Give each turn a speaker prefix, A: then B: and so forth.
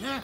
A: nha